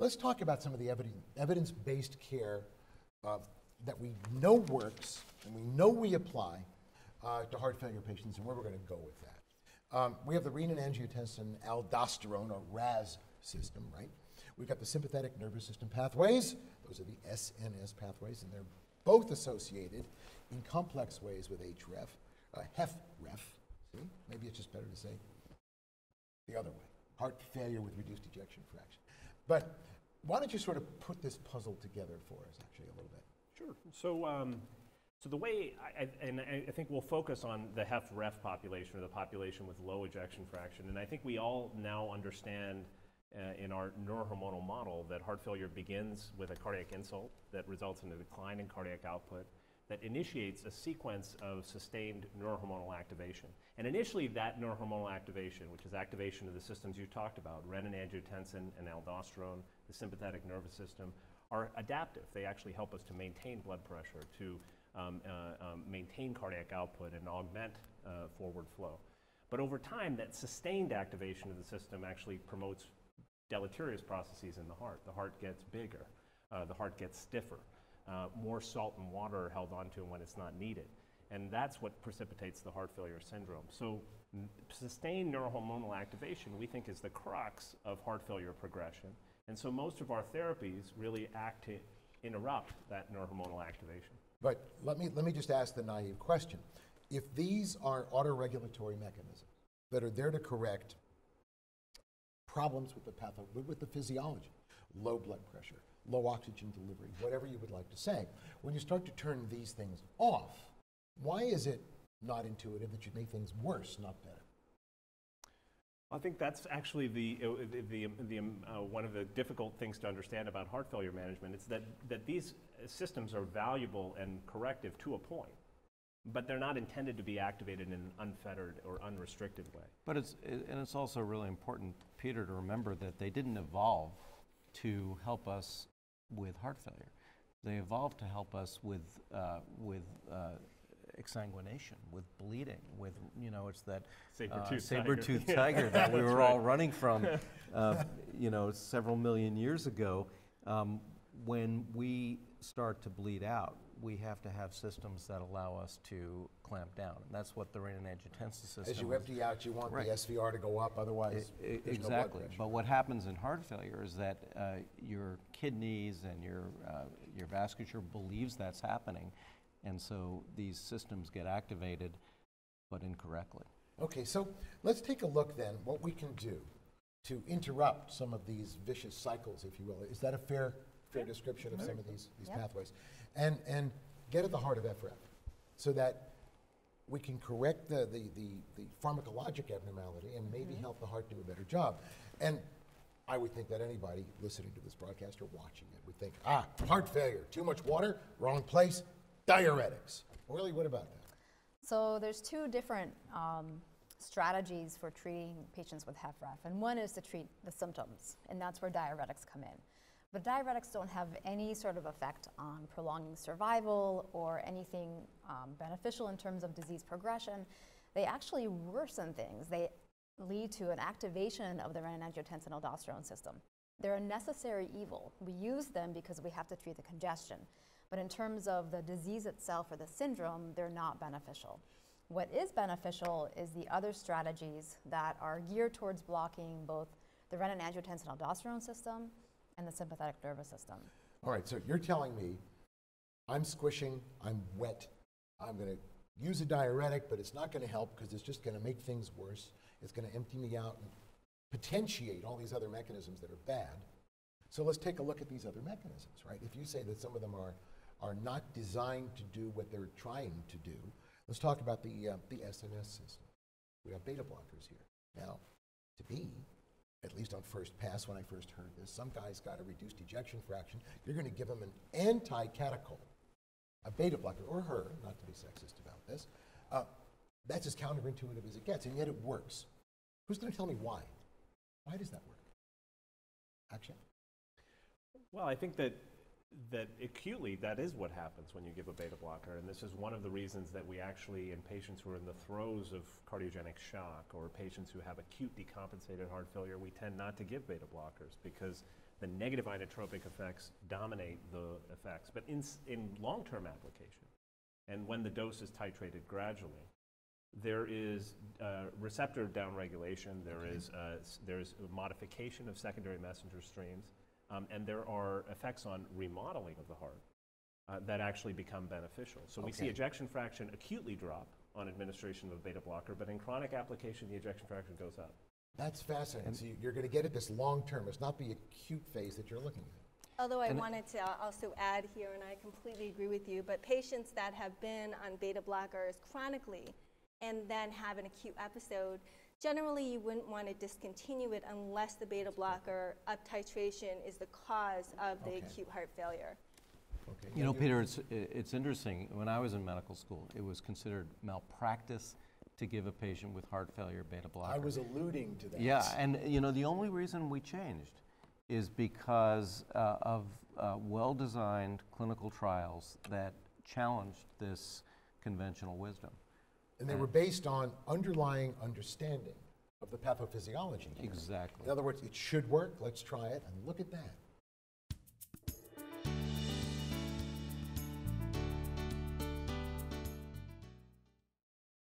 let's talk about some of the evidence, evidence-based care uh, that we know works and we know we apply uh, to heart failure patients and where we're going to go with that. Um, we have the renin-angiotensin aldosterone, or RAS system, right? We've got the sympathetic nervous system pathways. Those are the SNS pathways, and they're both associated in complex ways with HREF, uh, HFrEF. See, maybe it's just better to say the other way heart failure with reduced ejection fraction. But why don't you sort of put this puzzle together for us, actually, a little bit? Sure. So, um, so the way, I, I, and I think we'll focus on the HFrEF population or the population with low ejection fraction. And I think we all now understand uh, in our neurohormonal model that heart failure begins with a cardiac insult that results in a decline in cardiac output that initiates a sequence of sustained neurohormonal activation. And initially, that neurohormonal activation, which is activation of the systems you talked about, renin, angiotensin, and aldosterone, the sympathetic nervous system, are adaptive. They actually help us to maintain blood pressure, to um, uh, um, maintain cardiac output, and augment uh, forward flow. But over time, that sustained activation of the system actually promotes deleterious processes in the heart. The heart gets bigger, uh, the heart gets stiffer uh, more salt and water are held onto when it's not needed. And that's what precipitates the heart failure syndrome. So, sustained neurohormonal activation, we think, is the crux of heart failure progression. And so, most of our therapies really act to interrupt that neurohormonal activation. But let me, let me just ask the naive question. If these are autoregulatory mechanisms that are there to correct problems with the patho- with the physiology, low blood pressure, low oxygen delivery, whatever you would like to say. When you start to turn these things off, why is it not intuitive that you make things worse, not better? I think that's actually the, uh, the, the, the um, uh, one of the difficult things to understand about heart failure management. It's that, that these systems are valuable and corrective to a point, but they're not intended to be activated in an unfettered or unrestricted way. But it's, and it's also really important, Peter, to remember that they didn't evolve to help us with heart failure. They evolved to help us with, uh, with uh, exsanguination, with bleeding, with, you know, it's that saber-toothed, uh, tiger, tiger that we were right. all running from, uh, you know, several million years ago. Um, when we start to bleed out, we have to have systems that allow us to clamp down. And that's what the renin-angiotensin system As you empty out, you want right. the SVR to go up, otherwise Exactly. No but what happens in heart failure is that uh, your kidneys and your, uh, your vasculature believes that's happening. And so these systems get activated, but incorrectly. Okay, so let's take a look then what we can do to interrupt some of these vicious cycles, if you will. Is that a fair, fair description of some of these, these yep. pathways? and, and get at the heart of FREF so that we can correct the, the, the, the pharmacologic abnormality and maybe mm-hmm. help the heart do a better job. And I would think that anybody listening to this broadcast or watching it would think, ah, heart failure, too much water, wrong place, diuretics. Really, what about that? So there's two different um, strategies for treating patients with HFrEF, and one is to treat the symptoms, and that's where diuretics come in. But diuretics don't have any sort of effect on prolonging survival or anything um, beneficial in terms of disease progression. They actually worsen things. They lead to an activation of the renin-angiotensin aldosterone system. They're a necessary evil. We use them because we have to treat the congestion. But in terms of the disease itself or the syndrome, they're not beneficial. What is beneficial is the other strategies that are geared towards blocking both the renin-angiotensin aldosterone system and the sympathetic nervous system. All right, so you're telling me I'm squishing, I'm wet, I'm going to use a diuretic, but it's not going to help because it's just going to make things worse. It's going to empty me out and potentiate all these other mechanisms that are bad. So let's take a look at these other mechanisms, right? If you say that some of them are, are not designed to do what they're trying to do, let's talk about the, uh, the SNS system. We have beta blockers here. Now, to me, at least on first pass when I first heard this, some guy's got a reduced ejection fraction. You're going to give him an anti-catechol, a beta blocker, or her, not to be sexist about this. Uh, that's as counterintuitive as it gets, and yet it works. Who's going to tell me why? Why does that work? Action. Well, I think that that acutely that is what happens when you give a beta blocker and this is one of the reasons that we actually in patients who are in the throes of cardiogenic shock or patients who have acute decompensated heart failure we tend not to give beta blockers because the negative inotropic effects dominate the effects. But in, in long-term application, and when the dose is titrated gradually, there is uh, receptor downregulation, there is, uh, there's a modification of secondary messenger streams, um, and there are effects on remodeling of the heart uh, that actually become beneficial. So we see ejection fraction acutely drop on administration of a beta blocker, but in chronic application, the ejection fraction goes up. That's fascinating. So you- you're going to get at this long term. It's not the acute phase that you're looking at. Although I And- wanted to also add here, and I completely agree with you, but patients that have been on beta blockers chronically and then have an acute episode, generally you wouldn't want to discontinue it unless the beta blocker up titration is the cause of the Okay. acute heart failure. Okay. You know, Yeah, Peter, it's, it's interesting. When I was in medical school, it was considered malpractice to give a patient with heart failure beta blocker. I was alluding to that. Yeah, and you know, the only reason we changed is because uh, of uh, well-designed clinical trials that challenged this conventional wisdom. And they were based on underlying understanding of the pathophysiology. here. Exactly. In other words, it should work. Let's try it. And look at that.